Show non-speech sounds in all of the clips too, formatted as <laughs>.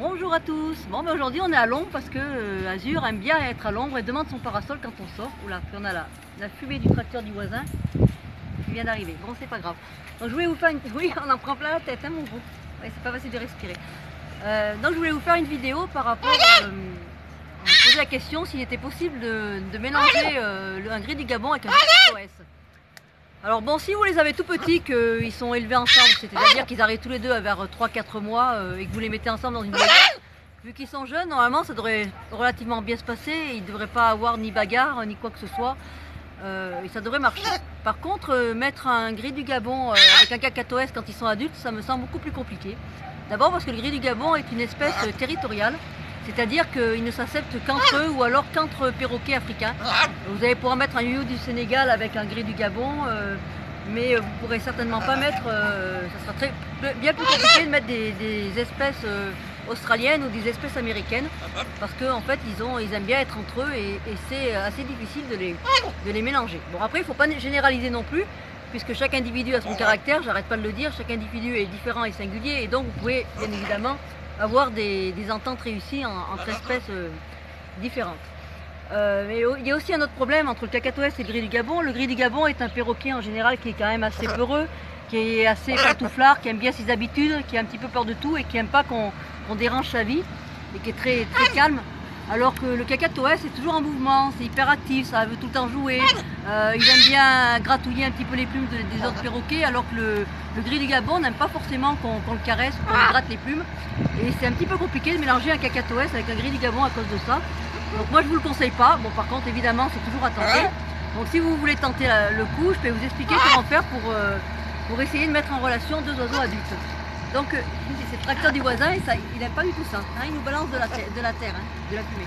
Bonjour à tous. Bon, ben aujourd'hui on est à l'ombre parce que euh, Azur aime bien être à l'ombre et demande son parasol quand on sort. Oula, on a la, fumée du tracteur du voisin qui vient d'arriver. Bon, c'est pas grave. Donc je voulais vous faire une. <laughs> Oui, on en prend plein la tête, hein, mon. Ouais, c'est pas facile de respirer. Euh, donc je voulais vous faire une vidéo par rapport. Euh, on me posait la question s'il était possible de, mélanger euh, un gris du Gabon avec un OS. Alors bon, si vous les avez tout petits, qu'ils sont élevés ensemble, c'est-à-dire qu'ils arrivent tous les deux à vers 3-4 mois euh, et que vous les mettez ensemble dans une volière, vu qu'ils sont jeunes, normalement ça devrait relativement bien se passer, ils ne devraient pas avoir ni bagarre, ni quoi que ce soit, euh, et ça devrait marcher. Par contre, euh, mettre un gris du Gabon avec un cacatoès quand ils sont adultes, ça me semble beaucoup plus compliqué. D'abord parce que le gris du Gabon est une espèce territoriale, c'est-à-dire qu'ils ne s'acceptent qu'entre eux ou alors qu'entre perroquets africains. Vous allez pouvoir mettre un you du Sénégal avec un gris du Gabon, euh, mais vous pourrez certainement pas mettre, euh, ça sera très, bien plus compliqué de mettre des, espèces euh, australiennes ou des espèces américaines, parce qu'en en fait ils, aiment bien être entre eux et, et c'est assez difficile de les, de les mélanger. Bon après il ne faut pas généraliser non plus, puisque chaque individu a son caractère, j'arrête pas de le dire, chaque individu est différent et singulier, et donc vous pouvez bien évidemment avoir des, des ententes réussies en- entre espèces euh, différentes. Euh, mais il y a aussi un autre problème entre le cacatoès et le gris du Gabon. Le gris du Gabon est un perroquet en général qui est quand même assez peureux, qui est assez pantouflard, qui aime bien ses habitudes, qui a un petit peu peur de tout et qui aime pas qu'on qu'on dérange sa vie et qui est très, très calme. Alors que le cacatoès est toujours en mouvement, c'est hyper actif, ça veut tout le temps jouer. Euh, il aime bien gratouiller un petit peu les plumes de- des autres perroquets, alors que le, le gris du Gabon n'aime pas forcément qu'on le caresse, qu'on lui gratte les plumes. Et c'est un petit peu compliqué de mélanger un cacatoès avec un gris du Gabon à cause de ça. Donc moi je vous le conseille pas. Bon par contre évidemment c'est toujours à tenter. Donc si vous voulez tenter euh, le coup, je peux vous expliquer comment faire pour, euh, pour essayer de mettre en relation deux oiseaux adultes. Donc euh, c'est le tracteur du voisin et ça, il n'aime pas du tout ça. hein, il nous balance de la, terre- de la terre, hein, de la fumée.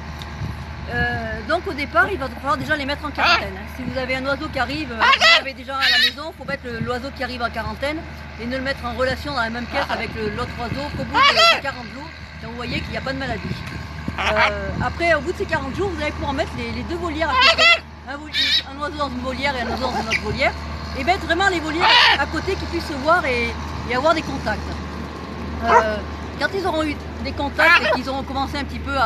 Euh, donc au départ, il va falloir déjà les mettre en quarantaine. hein. Si vous avez un oiseau qui arrive, euh, vous avez déjà à la maison, il faut mettre l'oiseau qui arrive en quarantaine et ne le mettre en relation dans la même pièce avec l'autre oiseau qu'au bout de, de 40 jours, vous voyez qu'il n'y a pas de maladie. Euh, après, au bout de ces 40 jours, vous allez pouvoir mettre les, les deux volières à côté. Un, oiseau dans une volière et un oiseau dans une autre volière. Et mettre vraiment les volières à côté qu'ils puissent se voir et, et avoir des contacts. Euh, quand ils auront eu des contacts et qu'ils auront commencé un petit peu à,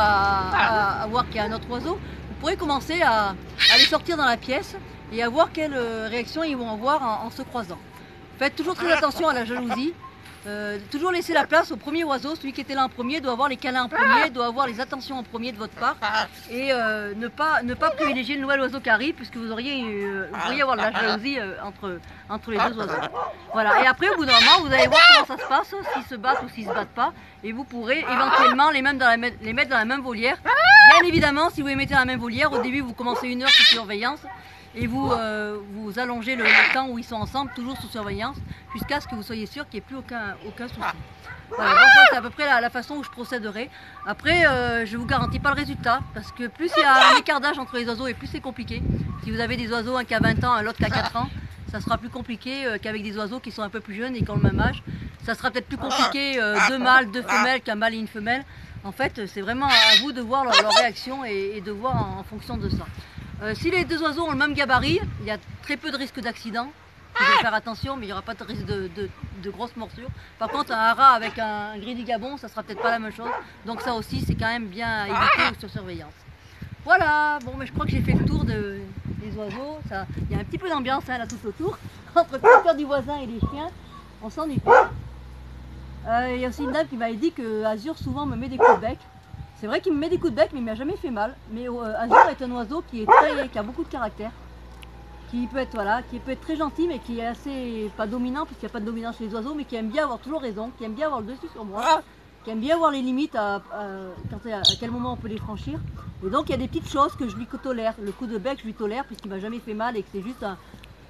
à- à voir qu'il y a un autre oiseau, vous pourrez commencer à, à les sortir dans la pièce et à voir quelle euh, réaction ils vont avoir en, en se croisant. Faites toujours très attention à la jalousie. Euh, toujours laisser la place au premier oiseau. Celui qui était là en premier doit avoir les câlins en premier, doit avoir les attentions en premier de votre part. Et euh, ne, pas, ne pas privilégier le nouvel oiseau qui arrive, puisque vous, auriez, euh, vous pourriez avoir de la jalousie euh, entre, entre les deux oiseaux. Voilà. Et après, au bout d'un moment, vous allez voir comment ça se passe, s'ils se battent ou s'ils se battent pas. Et vous pourrez éventuellement les, les mettre dans la même volière. Bien évidemment, si vous les mettez dans la même volière, au début, vous commencez une heure sous surveillance. Et vous, euh, vous allongez le, le temps où ils sont ensemble, toujours sous surveillance, jusqu'à ce que vous soyez sûr qu'il n'y ait plus aucun, aucun souci. Voilà, donc ça, c'est à peu près la, la façon où je procéderai. Après, euh, je ne vous garantis pas le résultat, parce que plus il y a un <laughs> écart d'âge entre les oiseaux et plus c'est compliqué. Si vous avez des oiseaux, un qui a 20 ans, un l'autre qui a 4 ans, ça sera plus compliqué euh, qu'avec des oiseaux qui sont un peu plus jeunes et qui ont le même âge. Ça sera peut-être plus compliqué euh, deux mâles, deux femelles qu'un mâle et une femelle. En fait, c'est vraiment à vous de voir leur, leur réaction et, et de voir en, en fonction de ça. Euh, si les deux oiseaux ont le même gabarit, il y a très peu de risque d'accident. Vous devez faire attention, mais il n'y aura pas de risque de, de- de grosses morsures. Par contre, un rat avec un, un gris du Gabon, ça sera peut-être pas la même chose. Donc ça aussi, c'est quand même bien à éviter ou sur surveillance. Voilà, bon, mais je crois que j'ai fait le tour de- des oiseaux. Ça- Il y a un petit peu d'ambiance hein, là tout autour. <laughs> Entre le tracteur du voisin et les chiens, on s'ennuie pas. Euh, Il y a aussi une dame qui m'avait dit que Azur souvent me met des coups de bec. C'est vrai qu'il me met des coups de bec, mais il m'a jamais fait mal. Mais euh, Azur est un oiseau qui est très, qui a beaucoup de caractère, qui peut être voilà, qui peut être très gentil, mais qui est assez pas dominant, puisqu'il n'y a pas de dominance chez les oiseaux, mais qui aime bien avoir toujours raison, qui aime bien avoir le dessus sur moi, qui aime bien voir les limites à, à- quel moment on peut les franchir. Et donc il y a des petites choses que je lui tolère. Le coup de bec, je lui tolère, puisqu'il m'a jamais fait mal et que c'est juste un,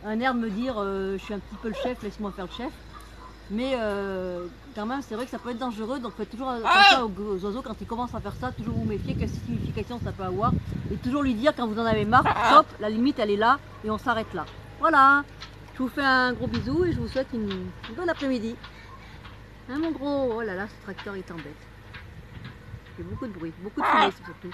un air de me dire euh, je suis un petit peu le chef, laisse-moi faire le chef. Mais euh, quand même, c'est vrai que ça peut être dangereux, donc faites toujours attention aux, aux oiseaux quand ils commencent à faire ça, toujours vous méfier quelle signification ça peut avoir, et toujours lui dire quand vous en avez marre, stop, la limite elle est là, et on s'arrête là. Voilà, je vous fais un gros bisou et je vous souhaite une, une bonne après-midi. Hein mon gros, oh là là, ce tracteur est en bête. Il fait beaucoup de bruit, beaucoup de fumée surtout.